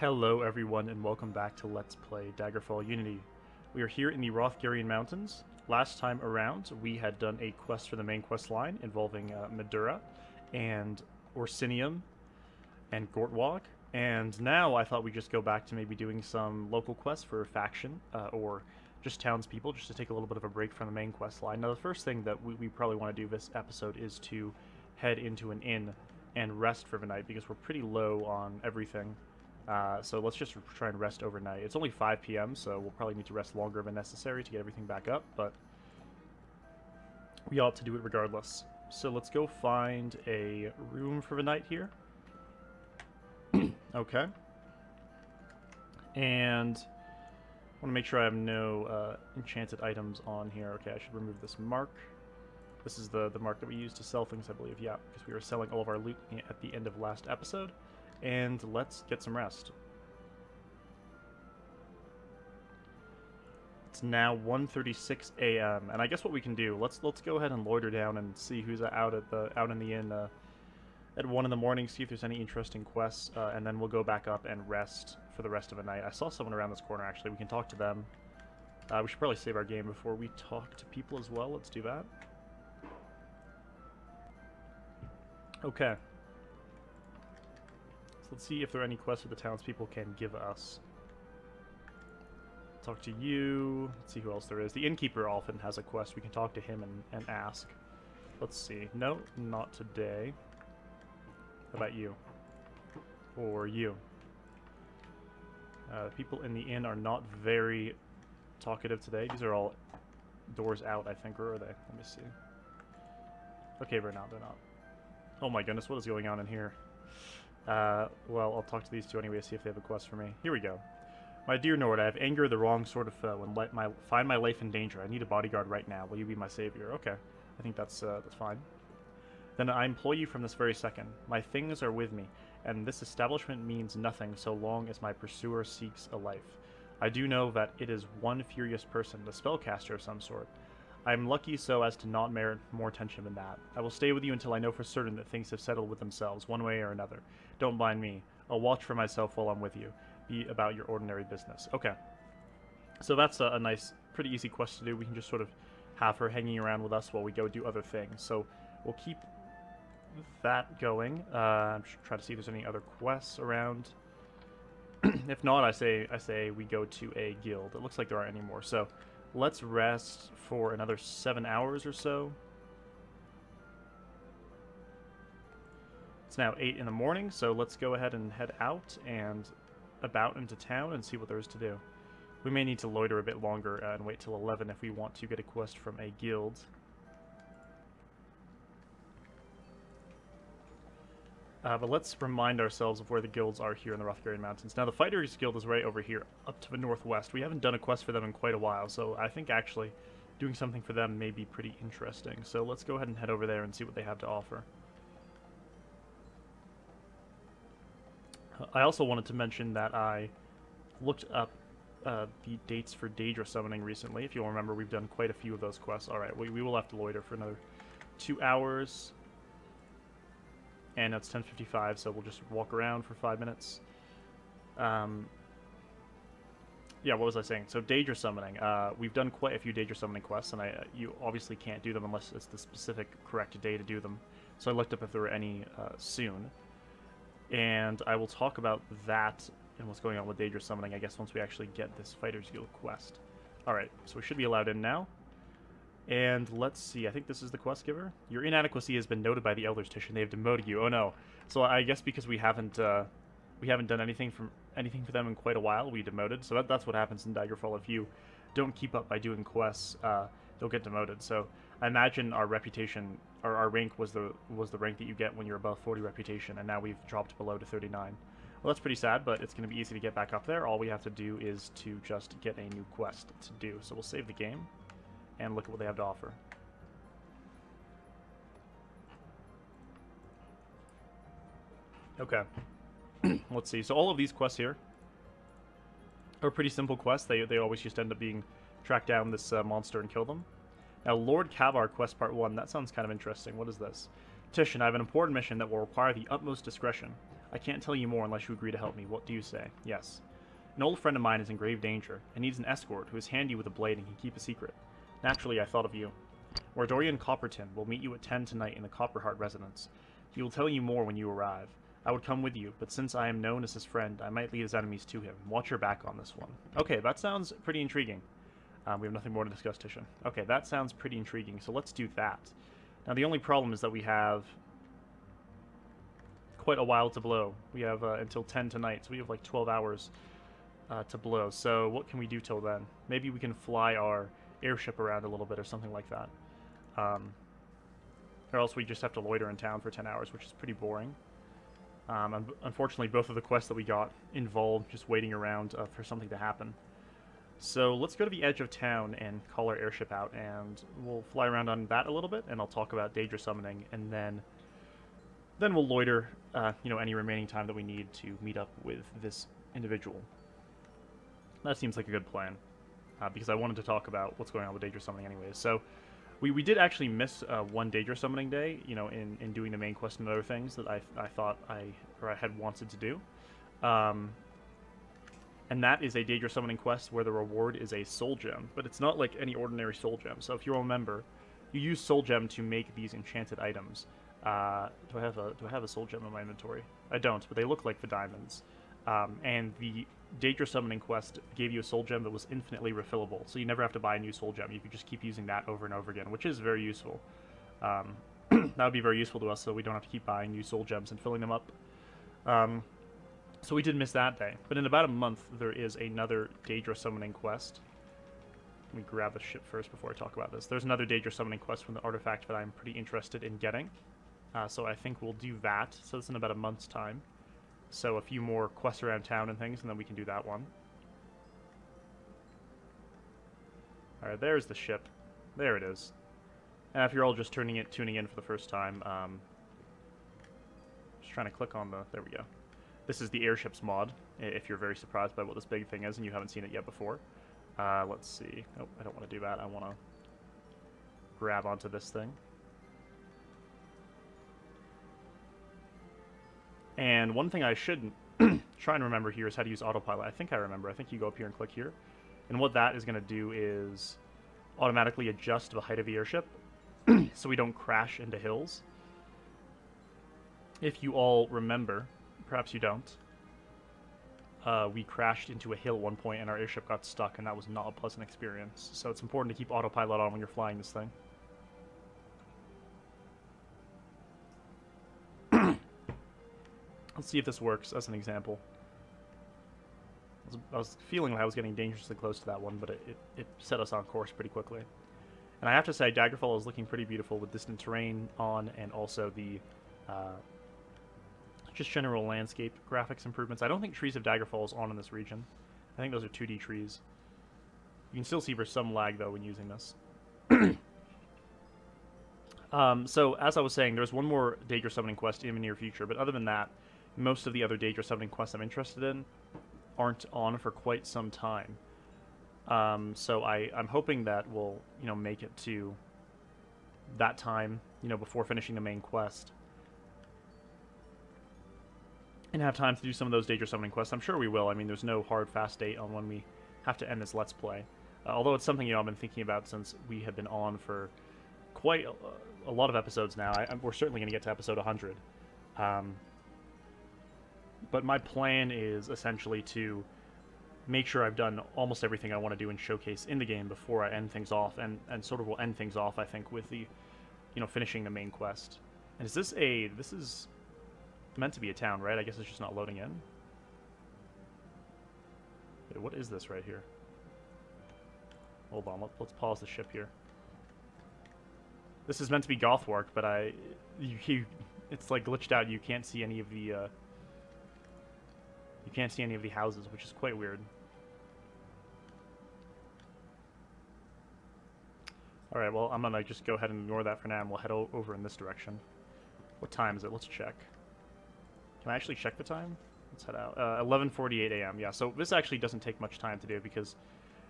Hello everyone and welcome back to Let's Play Daggerfall Unity. We are here in the Wrothgarian Mountains. Last time around we had done a quest for the main quest line involving uh, Madura and Orsinium and Gortwog. And now I thought we'd just go back to maybe doing some local quests for a faction uh, or just townspeople just to take a little bit of a break from the main quest line. Now the first thing that we, we probably want to do this episode is to head into an inn and rest for the night because we're pretty low on everything. Uh, so let's just try and rest overnight. It's only 5 p.m., so we'll probably need to rest longer than necessary to get everything back up, but we ought to do it regardless. So let's go find a room for the night here. okay. And I want to make sure I have no uh, enchanted items on here. Okay, I should remove this mark. This is the, the mark that we use to sell things, I believe. Yeah, because we were selling all of our loot at the end of last episode. And let's get some rest. It's now 1:36 a.m. and I guess what we can do let's let's go ahead and loiter down and see who's out at the out in the inn uh, at one in the morning. See if there's any interesting quests, uh, and then we'll go back up and rest for the rest of the night. I saw someone around this corner actually. We can talk to them. Uh, we should probably save our game before we talk to people as well. Let's do that. Okay. Let's see if there are any quests that the townspeople can give us. Talk to you. Let's see who else there is. The innkeeper often has a quest. We can talk to him and, and ask. Let's see. No, not today. How about you? Or you? Uh, people in the inn are not very talkative today. These are all doors out, I think, or are they? Let me see. Okay, they're not. They're not. Oh my goodness, what is going on in here? Uh, well, I'll talk to these two anyway, see if they have a quest for me. Here we go. My dear Nord, I have anger the wrong sort of foe and let my find my life in danger. I need a bodyguard right now. Will you be my savior? Okay, I think that's uh, that's fine. Then I employ you from this very second. My things are with me, and this establishment means nothing so long as my pursuer seeks a life. I do know that it is one furious person, a spellcaster of some sort. I am lucky so as to not merit more attention than that. I will stay with you until I know for certain that things have settled with themselves, one way or another. Don't mind me. I'll watch for myself while I'm with you. Be about your ordinary business. Okay. So that's a, a nice, pretty easy quest to do. We can just sort of have her hanging around with us while we go do other things. So we'll keep that going. Uh, I'm trying to see if there's any other quests around. if not, I say I say we go to a guild. It looks like there aren't any more. So let's rest for another seven hours or so. It's now 8 in the morning, so let's go ahead and head out and about into town and see what there is to do. We may need to loiter a bit longer and wait till 11 if we want to get a quest from a guild. Uh, but let's remind ourselves of where the guilds are here in the Wrothgarian Mountains. Now, the Fighters Guild is right over here, up to the northwest. We haven't done a quest for them in quite a while, so I think actually doing something for them may be pretty interesting. So let's go ahead and head over there and see what they have to offer. I also wanted to mention that I looked up uh, the dates for Daedra summoning recently. If you'll remember, we've done quite a few of those quests. Alright, we, we will have to loiter for another two hours and it's 10:55, so we'll just walk around for five minutes. Um, yeah, what was I saying? So Daedra summoning. Uh, we've done quite a few Daedra summoning quests, and I uh, you obviously can't do them unless it's the specific correct day to do them. So I looked up if there were any uh, soon, and I will talk about that and what's going on with Daedra summoning. I guess once we actually get this Fighters Guild quest. All right, so we should be allowed in now. And let's see, I think this is the quest giver. Your inadequacy has been noted by the elders, Titian. They have demoted you. Oh no. So I guess because we haven't uh, we haven't done anything from anything for them in quite a while, we demoted. So that, that's what happens in Daggerfall. If you don't keep up by doing quests, uh, they'll get demoted. So I imagine our reputation, or our rank was the was the rank that you get when you're above 40 reputation, and now we've dropped below to 39. Well, that's pretty sad, but it's going to be easy to get back up there. All we have to do is to just get a new quest to do. So we'll save the game and look at what they have to offer. Okay. Let's see. So all of these quests here are pretty simple quests. They, they always just end up being track down this uh, monster and kill them. Now, Lord K'avar quest part 1. That sounds kind of interesting. What is this? Titian, I have an important mission that will require the utmost discretion. I can't tell you more unless you agree to help me. What do you say? Yes. An old friend of mine is in grave danger and needs an escort who is handy with a blade and can keep a secret. Naturally, I thought of you. Wardorian Copperton will meet you at 10 tonight in the Copperheart residence. He will tell you more when you arrive. I would come with you, but since I am known as his friend, I might lead his enemies to him. Watch your back on this one. Okay, that sounds pretty intriguing. Um, we have nothing more to discuss, Titian. Okay, that sounds pretty intriguing, so let's do that. Now, the only problem is that we have quite a while to blow. We have uh, until 10 tonight, so we have like 12 hours uh, to blow. So what can we do till then? Maybe we can fly our airship around a little bit or something like that. Um, or else we just have to loiter in town for 10 hours, which is pretty boring. Um, unfortunately, both of the quests that we got involved just waiting around uh, for something to happen. So let's go to the edge of town and call our airship out, and we'll fly around on that a little bit, and I'll talk about Daedra summoning, and then then we'll loiter, uh, you know, any remaining time that we need to meet up with this individual. That seems like a good plan, uh, because I wanted to talk about what's going on with Daedra summoning anyways. So we, we did actually miss uh, one Daedra summoning day, you know, in, in doing the main quest and other things that I, I thought I, or I had wanted to do. Um, and that is a Daedra summoning quest where the reward is a soul gem, but it's not like any ordinary soul gem. So if you remember, you use soul gem to make these enchanted items. Uh, do I have a do I have a soul gem in my inventory? I don't, but they look like the diamonds. Um, and the Daedra summoning quest gave you a soul gem that was infinitely refillable, so you never have to buy a new soul gem. You could just keep using that over and over again, which is very useful. Um, that would be very useful to us, so we don't have to keep buying new soul gems and filling them up. Um, so we did miss that day. But in about a month, there is another Daedra summoning quest. Let me grab the ship first before I talk about this. There's another Daedra summoning quest from the artifact that I'm pretty interested in getting. Uh, so I think we'll do that. So it's in about a month's time. So a few more quests around town and things, and then we can do that one. Alright, there's the ship. There it is. And if you're all just tuning it, tuning in for the first time, um, just trying to click on the... There we go. This is the airships mod, if you're very surprised by what this big thing is and you haven't seen it yet before. Uh, let's see. Oh, I don't want to do that. I want to grab onto this thing. And one thing I should try and remember here is how to use autopilot. I think I remember. I think you go up here and click here. And what that is going to do is automatically adjust the height of the airship so we don't crash into hills. If you all remember, perhaps you don't, uh, we crashed into a hill at one point and our airship got stuck, and that was not a pleasant experience. So it's important to keep autopilot on when you're flying this thing. Let's see if this works as an example. I was, I was, feeling like I was getting dangerously close to that one, but it, it, it, set us on course pretty quickly. And I have to say, Daggerfall is looking pretty beautiful with distant terrain on and also the uh, just general landscape graphics improvements. I don't think Trees of Daggerfall is on in this region. I think those are 2D trees. You can still see there's some lag, though, when using this. um, so, as I was saying, there's one more Daedra Summoning quest in the near future, but other than that, most of the other Daedra summoning quests I'm interested in aren't on for quite some time. Um, so I, I'm hoping that we'll, you know, make it to that time, you know, before finishing the main quest. And have time to do some of those Daedra summoning quests. I'm sure we will. I mean, there's no hard, fast date on when we have to end this Let's Play. Uh, although it's something, you know, I've been thinking about since we have been on for quite a, a lot of episodes now. I, we're certainly going to get to episode 100. Um, but my plan is essentially to make sure I've done almost everything I want to do in Showcase in the game before I end things off, and, and sort of will end things off, I think, with the, you know, finishing the main quest. And is this a... this is meant to be a town, right? I guess it's just not loading in. Wait, what is this right here? Hold on, let, us pause the ship here. This is meant to be Gothwark, but I... You, you, it's like glitched out. You can't see any of the... Uh, you can't see any of the houses, which is quite weird. Alright, well, I'm gonna just go ahead and ignore that for now, and we'll head over in this direction. What time is it? Let's check. Can I actually check the time? Let's head out. Uh, 11.48 a.m. Yeah, so this actually doesn't take much time to do, because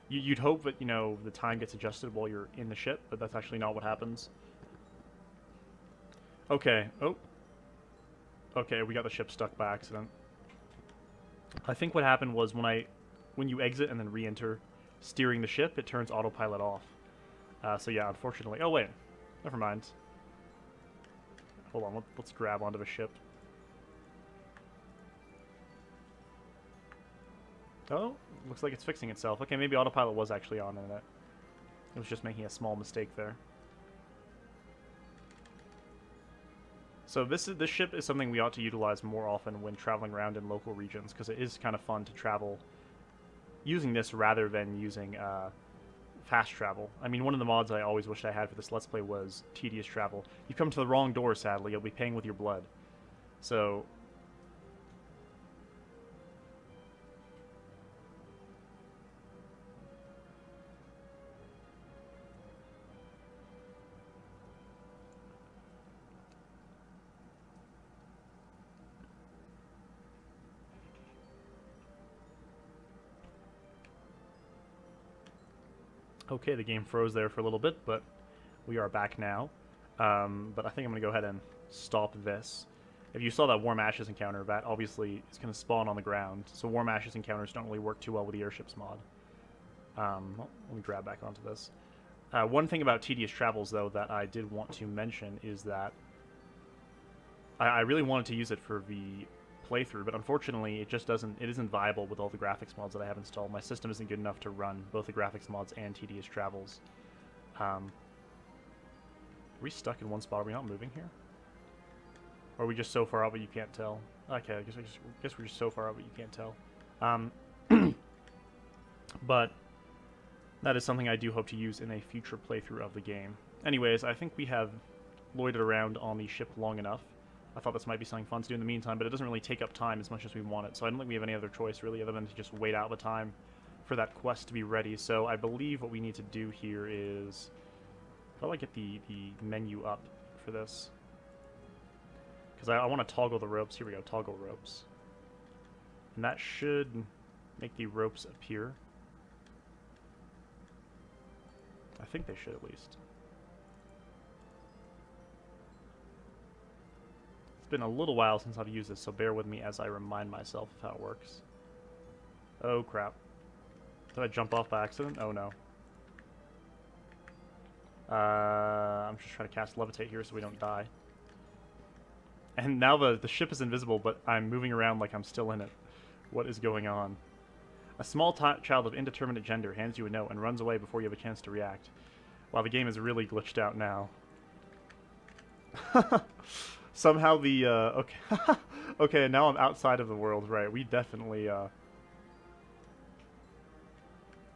you'd hope that, you know, the time gets adjusted while you're in the ship, but that's actually not what happens. Okay. Oh. Okay, we got the ship stuck by accident. I think what happened was when I, when you exit and then re-enter, steering the ship, it turns autopilot off. Uh, so yeah, unfortunately. Oh wait, never mind. Hold on, let, let's grab onto the ship. Oh, looks like it's fixing itself. Okay, maybe autopilot was actually on in it. It was just making a small mistake there. So this is, this ship is something we ought to utilize more often when traveling around in local regions because it is kind of fun to travel using this rather than using uh, fast travel. I mean, one of the mods I always wished I had for this Let's Play was tedious travel. You've come to the wrong door, sadly. You'll be paying with your blood. So Okay, the game froze there for a little bit, but we are back now. Um, but I think I'm going to go ahead and stop this. If you saw that Warm Ashes encounter, that obviously is going to spawn on the ground. So Warm Ashes encounters don't really work too well with the airships mod. Um, let me grab back onto this. Uh, one thing about Tedious Travels, though, that I did want to mention is that I, I really wanted to use it for the playthrough, but unfortunately, it just doesn't. It isn't viable with all the graphics mods that I have installed. My system isn't good enough to run both the graphics mods and Tedious Travels. Um, are we stuck in one spot? Are we not moving here? Or are we just so far out but you can't tell? Okay, I guess, I guess we're just so far out but you can't tell. Um, but that is something I do hope to use in a future playthrough of the game. Anyways, I think we have loitered around on the ship long enough. I thought this might be something fun to do in the meantime, but it doesn't really take up time as much as we want it, so I don't think we have any other choice really other than to just wait out the time for that quest to be ready. So I believe what we need to do here is... How do I get the, the menu up for this? Because I, I want to toggle the ropes. Here we go, toggle ropes. And that should make the ropes appear. I think they should at least. Been a little while since I've used this, so bear with me as I remind myself of how it works. Oh crap. Did I jump off by accident? Oh no. Uh, I'm just trying to cast Levitate here so we don't die. And now the, the ship is invisible, but I'm moving around like I'm still in it. What is going on? A small child of indeterminate gender hands you a note and runs away before you have a chance to react. Wow, the game is really glitched out now. somehow the uh, okay. Okay now I'm outside of the world right. We definitely uh,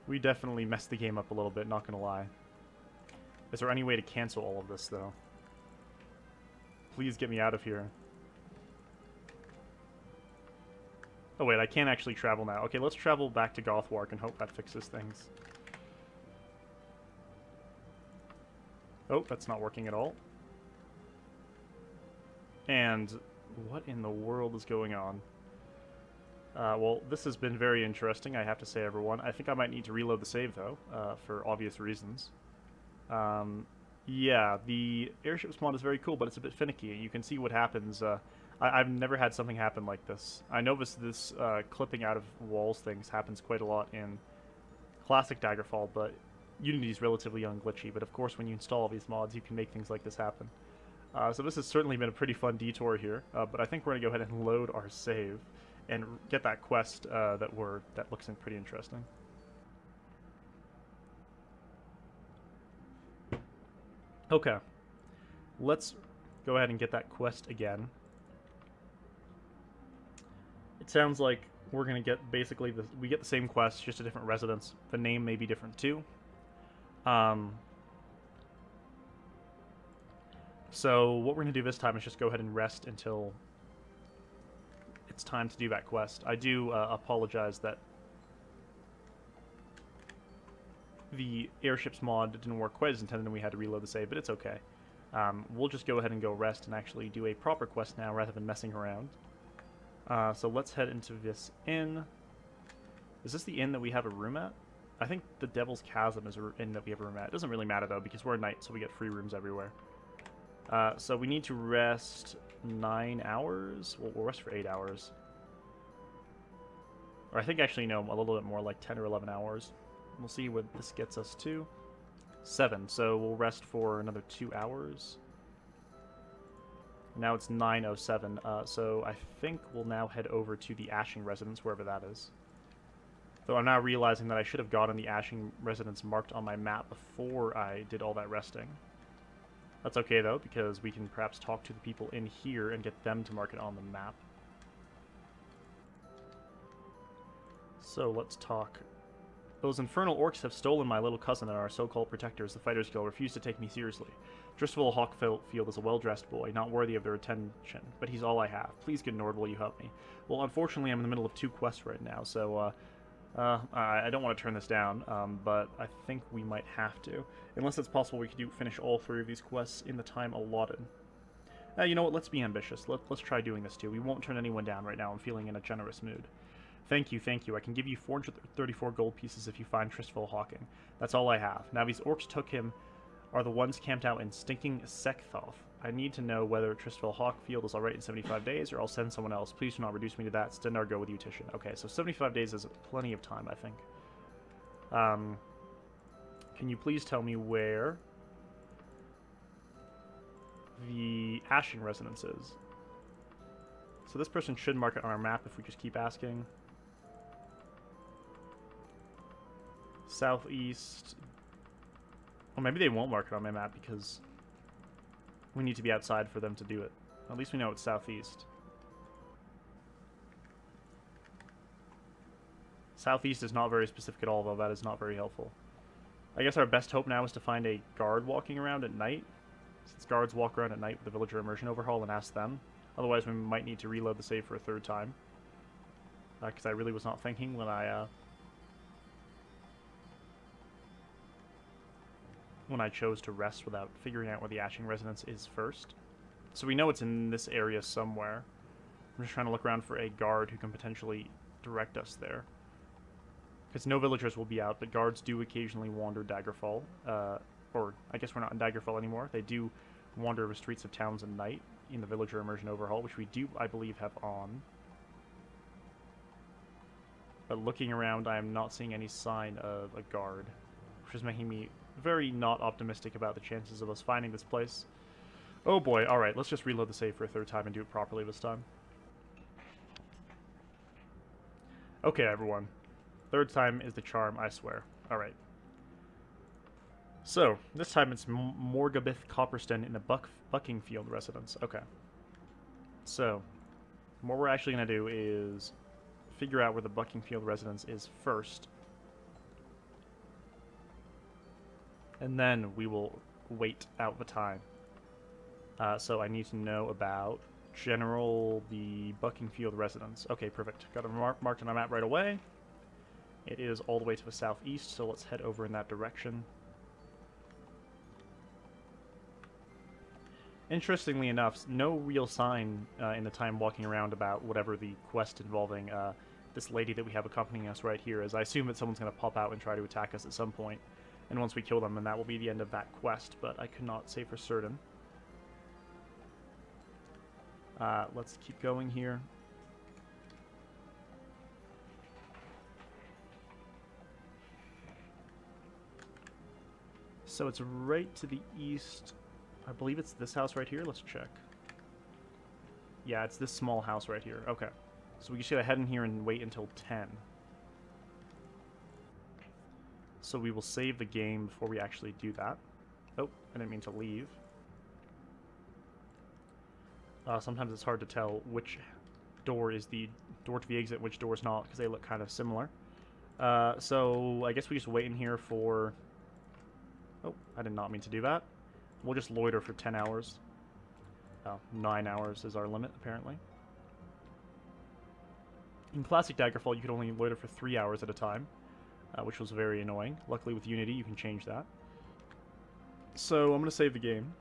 we definitely messed the game up a little bit not gonna lie. Is there any way to cancel all of this though? Please get me out of here. Oh wait I can't actually travel now. Okay let's travel back to Gothwark and hope that fixes things. Oh that's not working at all and what in the world is going on? Uh, well, this has been very interesting, I have to say, everyone. I think I might need to reload the save, though, uh, for obvious reasons. Um, yeah, the airship spawn is very cool, but it's a bit finicky. You can see what happens. Uh, I- have never had something happen like this. I this, this uh, clipping out of walls things happens quite a lot in classic Daggerfall, but Unity is relatively unglitchy. But of course, when you install all these mods, you can make things like this happen. Uh, so this has certainly been a pretty fun detour here, uh, but I think we're going to go ahead and load our save and get that quest uh, that we're that looks pretty interesting. Okay, let's go ahead and get that quest again. It sounds like we're going to get basically the we get the same quest, just a different residence. The name may be different too. Um, so what we're going to do this time is just go ahead and rest until it's time to do that quest. I do uh, apologize that the airships mod didn't work quite as intended and we had to reload the save, but it's okay. Um, we'll just go ahead and go rest and actually do a proper quest now rather than messing around. Uh, so let's head into this inn. Is this the inn that we have a room at? I think the Devil's Chasm is an inn that we have a room at. It doesn't really matter though because we're a knight, so we get free rooms everywhere. Uh, so we need to rest nine hours. We'll, we'll rest for eight hours. Or I think actually, no, a little bit more, like 10 or 11 hours. We'll see what this gets us to. Seven, so we'll rest for another two hours. Now it's 9.07, uh, so I think we'll now head over to the Ashing residence, wherever that is. Though I'm now realizing that I should have gotten the Ashing residence marked on my map before I did all that resting. That's okay though, because we can perhaps talk to the people in here and get them to mark it on the map. So let's talk. Those infernal orcs have stolen my little cousin and our so-called protectors, the Fighters Guild, refuse to take me seriously. Dristival Hawkfield is a well-dressed boy, not worthy of their attention, but he's all I have. Please, good Nord, will you help me? Well, unfortunately, I'm in the middle of two quests right now, so, uh, uh, I don't want to turn this down, um, but I think we might have to. Unless it's possible we could do, finish all three of these quests in the time allotted. Uh, you know what, let's be ambitious. Let, let's try doing this too. We won't turn anyone down right now. I'm feeling in a generous mood. Thank you, thank you. I can give you 434 gold pieces if you find Tristful Hawking. That's all I have. Now these orcs took him are the ones camped out in stinking Sekthoth. I need to know whether Tristful Hawkfield is alright in 75 days, or I'll send someone else. Please do not reduce me to that. Stendar, go with you, Titian. Okay, so 75 days is plenty of time, I think. Um, can you please tell me where the Ashing Resonance is? So this person should mark it on our map if we just keep asking. Southeast, well, maybe they won't mark it on my map because we need to be outside for them to do it. At least we know it's southeast. Southeast is not very specific at all, though that is not very helpful. I guess our best hope now is to find a guard walking around at night, since guards walk around at night with the villager immersion overhaul and ask them. Otherwise, we might need to reload the save for a third time. Because uh, I really was not thinking when I uh, when I chose to rest without figuring out where the Ashing Resonance is first. So we know it's in this area somewhere. I'm just trying to look around for a guard who can potentially direct us there. Because no villagers will be out, but guards do occasionally wander Daggerfall. Uh, or, I guess we're not in Daggerfall anymore. They do wander the streets of towns at night in the Villager Immersion Overhaul, which we do, I believe, have on. But looking around, I am not seeing any sign of a guard, which is making me very not optimistic about the chances of us finding this place. Oh boy, alright, let's just reload the save for a third time and do it properly this time. Okay, everyone. Third time is the charm, I swear. Alright. So, this time it's M Morgabith Copperston in the Buck Buckingfield residence. Okay. So, what we're actually going to do is figure out where the Buckingfield residence is first, and then we will wait out the time. Uh, so I need to know about General the Buckingfield residence. Okay, perfect. Got it mar marked on our map right away. It is all the way to the southeast, so let's head over in that direction. Interestingly enough, no real sign uh, in the time walking around about whatever the quest involving uh, this lady that we have accompanying us right here is. I assume that someone's going to pop out and try to attack us at some point. And once we kill them, and that will be the end of that quest, but I could not say for certain. Uh, let's keep going here. So it's right to the east. I believe it's this house right here. Let's check. Yeah, it's this small house right here. Okay. So we gotta head in here and wait until 10. So we will save the game before we actually do that. Oh, I didn't mean to leave. Uh, sometimes it's hard to tell which door is the door to the exit, which door is not, because they look kind of similar. Uh, so I guess we just wait in here for... Oh, I did not mean to do that. We'll just loiter for 10 hours. Oh, 9 hours is our limit, apparently. In Classic Daggerfall, you could only loiter for 3 hours at a time uh, which was very annoying. Luckily with Unity you can change that. So I'm going to save the game.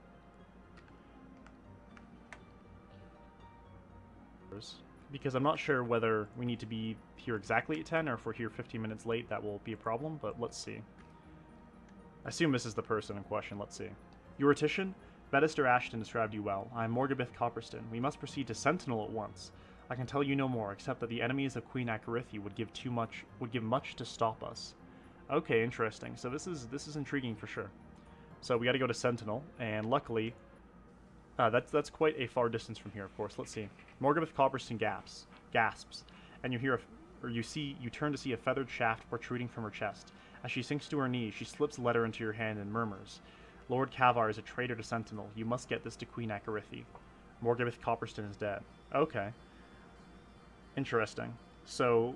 Because I'm not sure whether we need to be here exactly at 10 or if we're here 15 minutes late that will be a problem, but let's see. I assume this is the person in question, let's see. Eurytician? Bedister Ashton described you well. I am Morgabith Copperston. We must proceed to Sentinel at once. I can tell you no more, except that the enemies of Queen Akorithi would give too much would give much to stop us. Okay, interesting. So this is this is intriguing for sure. So we got to go to Sentinel, and luckily, uh, that's that's quite a far distance from here. Of course, let's see. Morgabeth Copperston gasps, gasps, and you hear a, or you see you turn to see a feathered shaft protruding from her chest. As she sinks to her knees, she slips a letter into your hand and murmurs, Lord K'avar is a traitor to Sentinel. You must get this to Queen Akorithi. Morgabeth Copperston is dead. Okay. Interesting. So,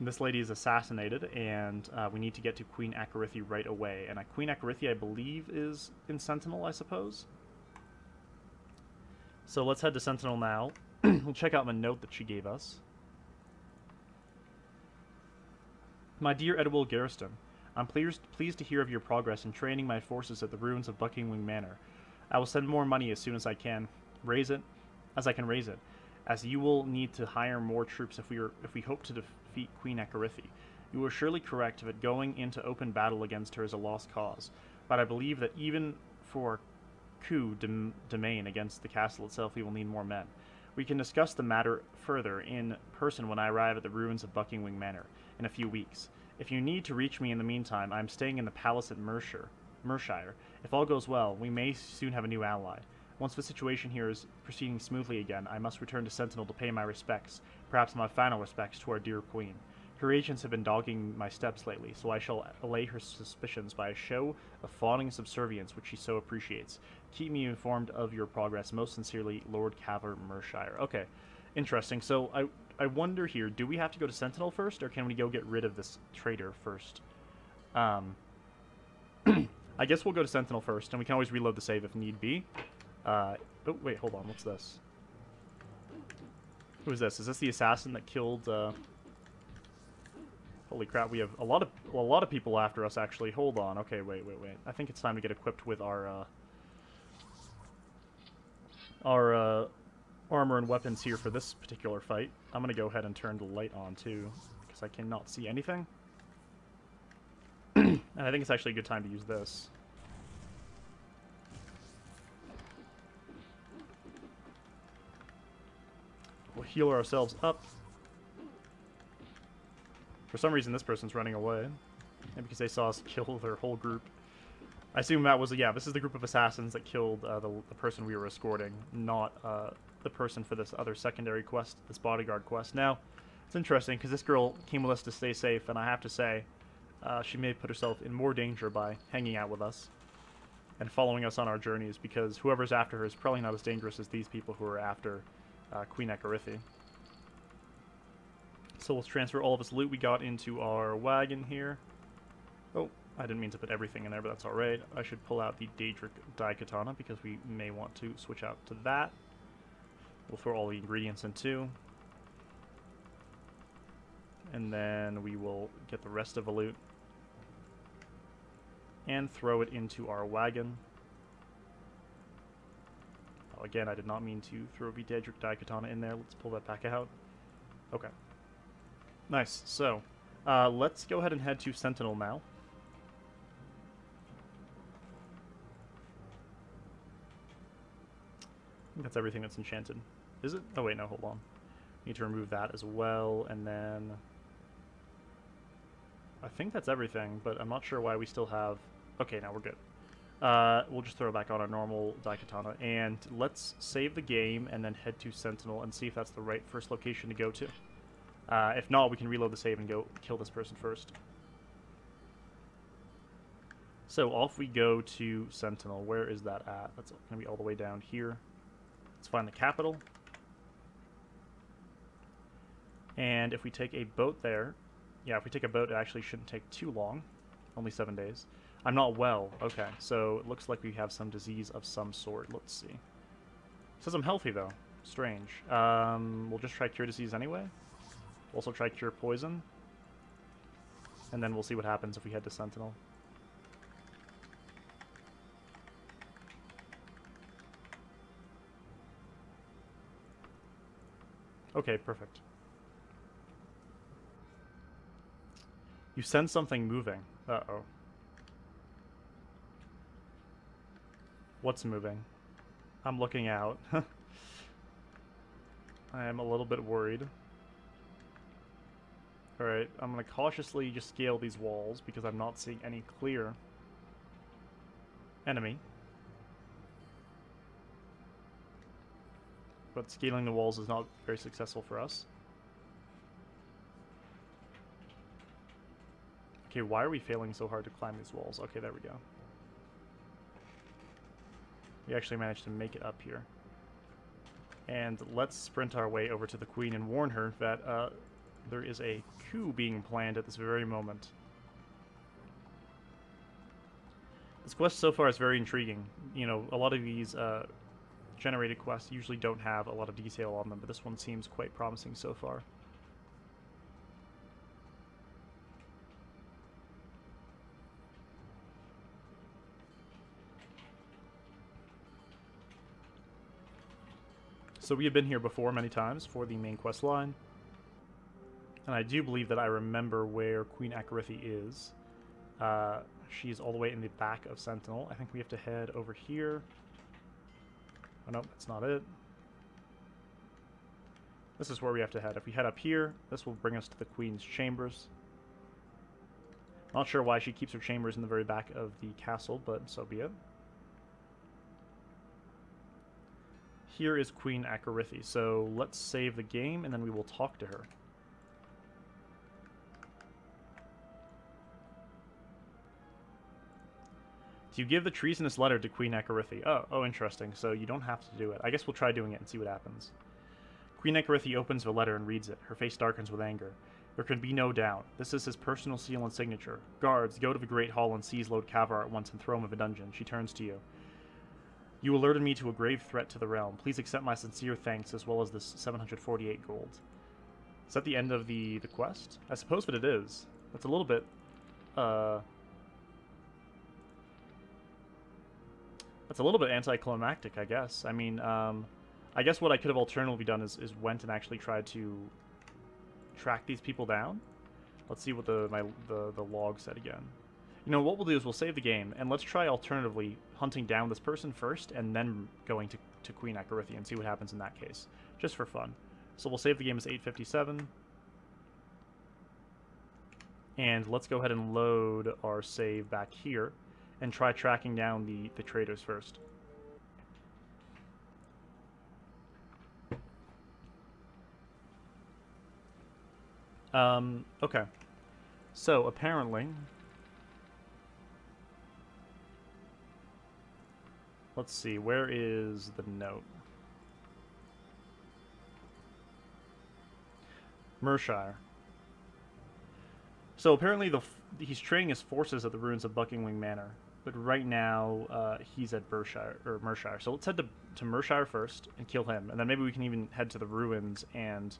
this lady is assassinated, and uh, we need to get to Queen Akorithi right away. And uh, Queen Akorithi, I believe, is in Sentinel, I suppose? So let's head to Sentinel now. we'll check out the note that she gave us. My dear Edwil Garriston, I'm pleased, pleased to hear of your progress in training my forces at the ruins of Buckingham Manor. I will send more money as soon as I can raise it, as I can raise it, as you will need to hire more troops if we are, if we hope to defeat Queen Akorithi. You are surely correct that going into open battle against her is a lost cause, but I believe that even for coup de domain against the castle itself, we will need more men. We can discuss the matter further in person when I arrive at the ruins of Buckingwing Manor in a few weeks. If you need to reach me in the meantime, I am staying in the palace at Mershire. Mershire. If all goes well, we may soon have a new ally. Once the situation here is proceeding smoothly again, I must return to Sentinel to pay my respects, perhaps my final respects, to our dear queen. Her agents have been dogging my steps lately, so I shall allay her suspicions by a show of fawning subservience which she so appreciates. Keep me informed of your progress. Most sincerely, Lord K'avar Mershire. Okay, interesting. So I I wonder here, do we have to go to Sentinel first, or can we go get rid of this traitor first? Um, I guess we'll go to Sentinel first, and we can always reload the save if need be. Uh, oh, wait, hold on. What's this? Who is this? Is this the assassin that killed... Uh... Holy crap, we have a lot of well, a lot of people after us, actually. Hold on. Okay, wait, wait, wait. I think it's time to get equipped with our... Uh... Our, uh armor and weapons here for this particular fight. I'm going to go ahead and turn the light on too, because I cannot see anything. and I think it's actually a good time to use this. Heal ourselves up. For some reason, this person's running away. And because they saw us kill their whole group. I assume that was, yeah, this is the group of assassins that killed uh, the, the, person we were escorting, not uh, the person for this other secondary quest, this bodyguard quest. Now, it's interesting because this girl came with us to stay safe, and I have to say, uh, she may put herself in more danger by hanging out with us and following us on our journeys because whoever's after her is probably not as dangerous as these people who are after uh, Queen Akorithi. So let's transfer all of this loot we got into our wagon here. Oh, I didn't mean to put everything in there, but that's alright. I should pull out the Daedric Daikatana because we may want to switch out to that. We'll throw all the ingredients in too. And then we will get the rest of the loot and throw it into our wagon. Again, I did not mean to throw the Daedric Daikatana in there. Let's pull that back out. Okay. Nice. So, uh, let's go ahead and head to Sentinel now. that's everything that's enchanted. Is it? Oh wait, no, hold on. Need to remove that as well, and then... I think that's everything, but I'm not sure why we still have... Okay, now we're good. Uh, we'll just throw back on our normal Daikatana, and let's save the game and then head to Sentinel and see if that's the right first location to go to. Uh, if not, we can reload the save and go kill this person first. So off we go to Sentinel. Where is that at? That's going to be all the way down here. Let's find the capital. And if we take a boat there, yeah, if we take a boat, it actually shouldn't take too long. Only seven days. I'm not well. Okay, so it looks like we have some disease of some sort. Let's see. It says I'm healthy, though. Strange. Um, we'll just try cure disease anyway. Also try cure poison. And then we'll see what happens if we head to Sentinel. Okay, perfect. You sense something moving. Uh-oh. What's moving? I'm looking out. I am a little bit worried. Alright, I'm going to cautiously just scale these walls because I'm not seeing any clear enemy. But scaling the walls is not very successful for us. Okay, why are we failing so hard to climb these walls? Okay, there we go. We actually managed to make it up here. And let's sprint our way over to the Queen and warn her that uh, there is a coup being planned at this very moment. This quest so far is very intriguing. You know, a lot of these uh, generated quests usually don't have a lot of detail on them, but this one seems quite promising so far. So we have been here before many times for the main quest line. And I do believe that I remember where Queen Akorithi is. Uh, she's all the way in the back of Sentinel. I think we have to head over here. Oh, no, that's not it. This is where we have to head. If we head up here, this will bring us to the Queen's chambers. Not sure why she keeps her chambers in the very back of the castle, but so be it. Here is Queen Akorithi, so let's save the game and then we will talk to her. Do you give the treasonous letter to Queen Akorithi? Oh, oh, interesting. So you don't have to do it. I guess we'll try doing it and see what happens. Queen Akorithi opens the letter and reads it. Her face darkens with anger. There can be no doubt. This is his personal seal and signature. Guards, go to the Great Hall and seize Lord K'avar at once and throw him in a dungeon. She turns to you. You alerted me to a grave threat to the realm. Please accept my sincere thanks as well as this 748 gold. Is that the end of the, the quest? I suppose that it is. That's a little bit, uh... That's a little bit anticlimactic, I guess. I mean, um, I guess what I could have alternatively done is, is went and actually tried to track these people down. Let's see what the my the, the log said again. You know, what we'll do is we'll save the game, and let's try alternatively hunting down this person first, and then going to, to Queen Akorithi and see what happens in that case, just for fun. So we'll save the game as 857. And let's go ahead and load our save back here, and try tracking down the, the traders first. Um, okay. So, apparently, Let's see, where is the note? Mershire. So apparently the he's training his forces at the ruins of Buckingwing Manor, but right now uh, he's at or Mershire. So let's head to to Mershire first and kill him, and then maybe we can even head to the ruins and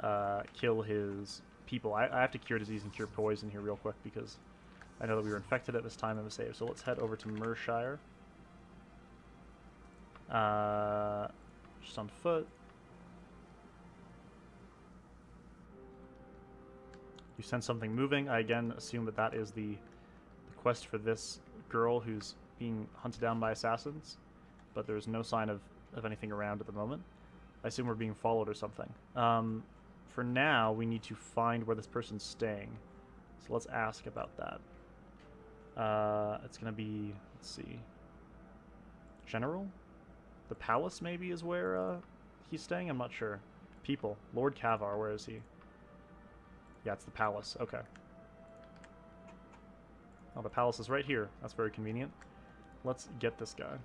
uh, kill his people. I, I have to cure disease and cure poison here real quick because I know that we were infected at this time of the save. So let's head over to Mershire. Uh, just on foot. You sense something moving. I again assume that that is the, the quest for this girl who's being hunted down by assassins, but there's no sign of, of anything around at the moment. I assume we're being followed or something. Um, for now, we need to find where this person's staying. So let's ask about that. Uh, it's going to be, let's see, General? The palace, maybe, is where uh, he's staying? I'm not sure. People. Lord K'avar, where is he? Yeah, it's the palace. Okay. Oh, the palace is right here. That's very convenient. Let's get this guy.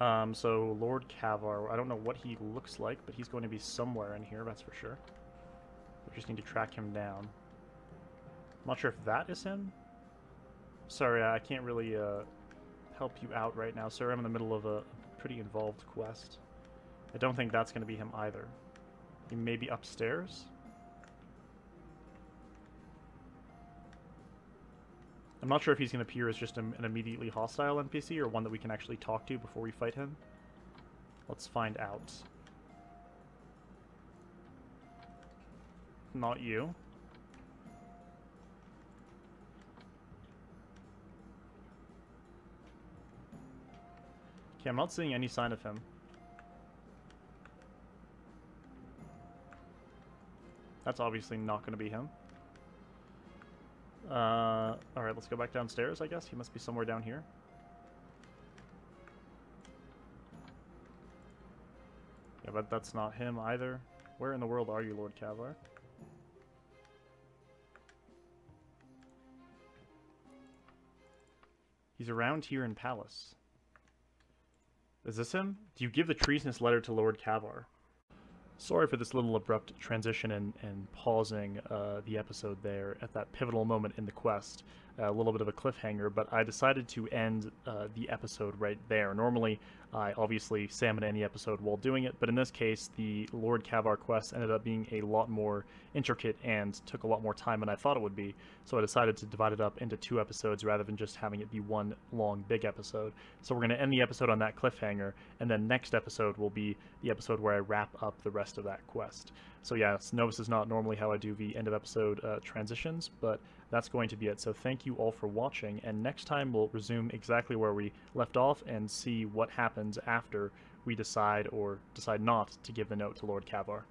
Um, so Lord K'avar, I don't know what he looks like, but he's going to be somewhere in here, that's for sure. We just need to track him down. I'm not sure if that is him. Sorry, I can't really uh, help you out right now, sir. I'm in the middle of a pretty involved quest. I don't think that's going to be him either. He may be upstairs? I'm not sure if he's going to appear as just an immediately hostile NPC or one that we can actually talk to before we fight him. Let's find out. not you. Okay, I'm not seeing any sign of him. That's obviously not going to be him. Uh, Alright, let's go back downstairs, I guess. He must be somewhere down here. Yeah, but that's not him either. Where in the world are you, Lord K'avar? He's around here in Palace. Is this him? Do you give the treasonous letter to Lord K'avar? Sorry for this little abrupt transition and, and pausing uh, the episode there at that pivotal moment in the quest. A little bit of a cliffhanger, but I decided to end uh, the episode right there. Normally, I obviously salmon any episode while doing it, but in this case, the Lord K'avar quest ended up being a lot more intricate and took a lot more time than I thought it would be, so I decided to divide it up into two episodes rather than just having it be one long, big episode. So we're going to end the episode on that cliffhanger, and then next episode will be the episode where I wrap up the rest of that quest. So yeah, Novus is not normally how I do the end of episode uh, transitions, but that's going to be it. So thank you all for watching, and next time we'll resume exactly where we left off and see what happens after we decide or decide not to give the note to Lord K'avar.